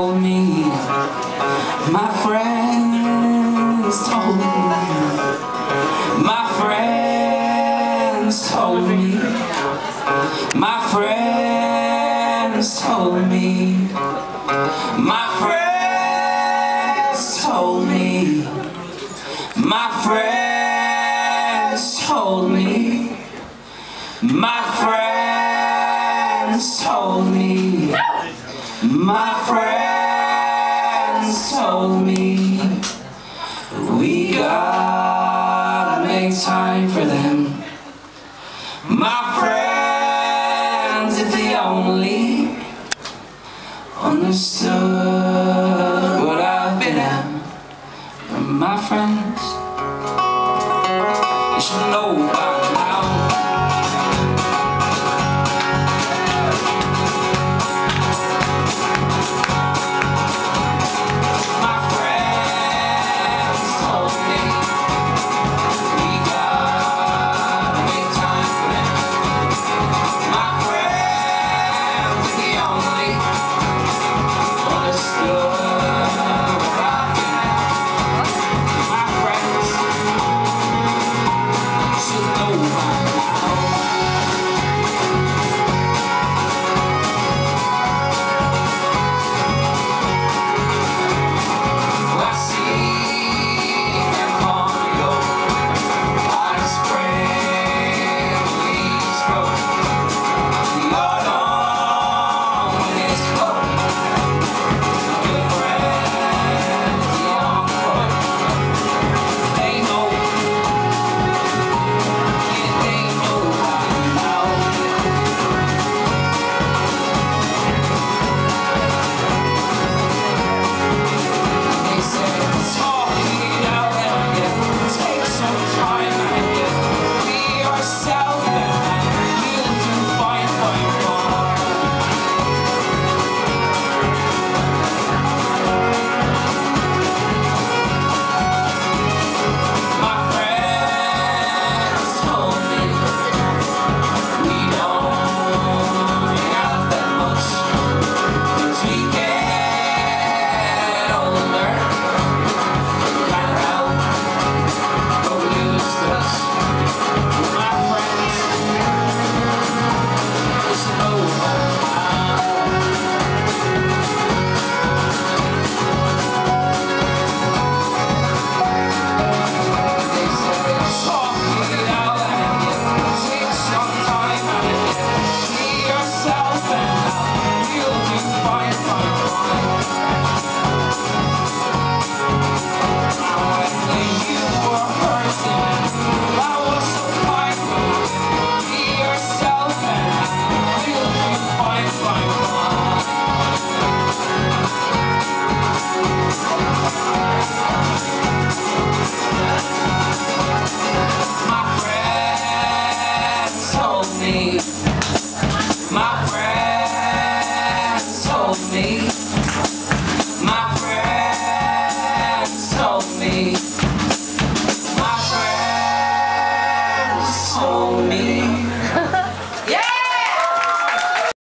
me, my friends told me, my friends told me, my friends told me, my friends told me, my friends told me, my friends told me, my friends told me we gotta make time for them. My friends, if they only understood what I've been at. My friends, you should know help me. My